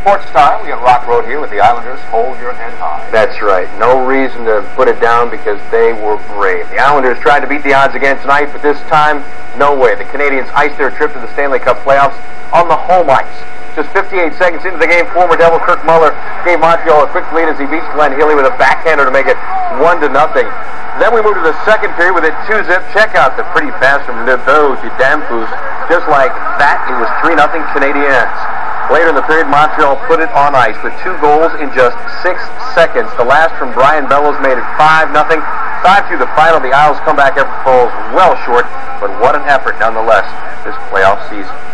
Sports time. We got Rock Road here with the Islanders. Hold your head high. That's right. No reason to put it down because they were brave. The Islanders tried to beat the odds again tonight, but this time, no way. The Canadiens iced their trip to the Stanley Cup playoffs on the home ice. Just 58 seconds into the game, former Devil Kirk Muller gave Montreal a quick lead as he beats Glenn Healy with a backhander to make it one to nothing. Then we move to the second period with a two-zip. Check out the pretty pass from Lebeau to Damphousse. Just like that, it was 3 nothing Canadiens. Later in the period, Montreal put it on ice with two goals in just six seconds. The last from Brian Bellows made it 5 nothing. 5 to the final. The Isles comeback effort falls well short, but what an effort nonetheless this playoff season.